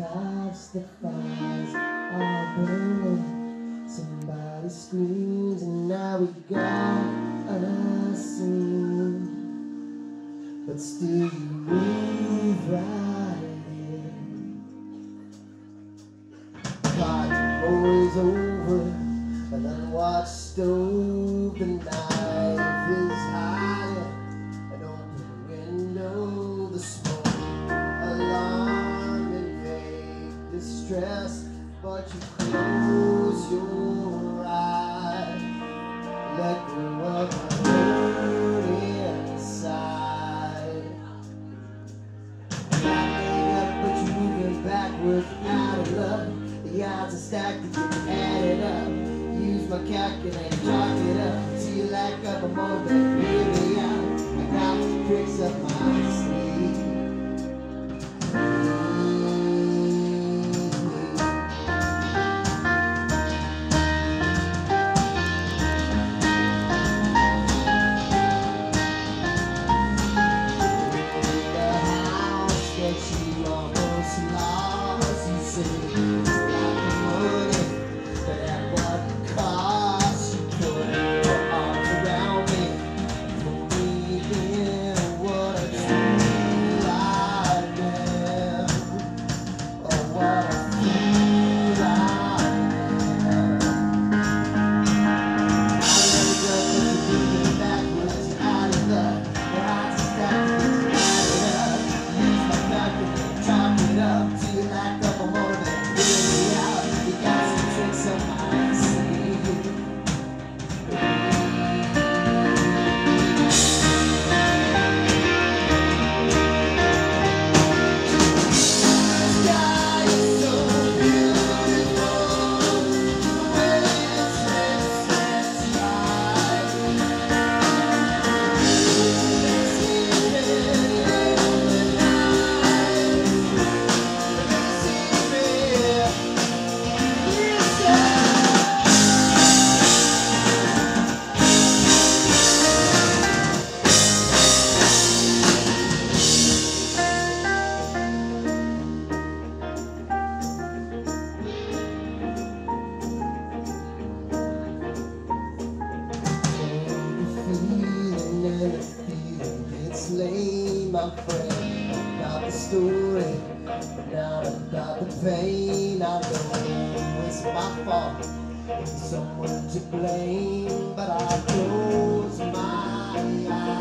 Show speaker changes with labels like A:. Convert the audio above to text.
A: The fires are burning. Somebody screams, and now we got a scene. But still, you move right in. Party boys over, an unwatched stove, the knife. But you close your eyes. Let go of the hurt inside. Backing up, but you're moving backwards out of love. The odds are stacked, you can add it up. Use my calculator, chalk it up. See you lack up a moment, It's lame, my friend. About the story, not about the pain. I know it's my fault. Someone to blame, but I close my eyes.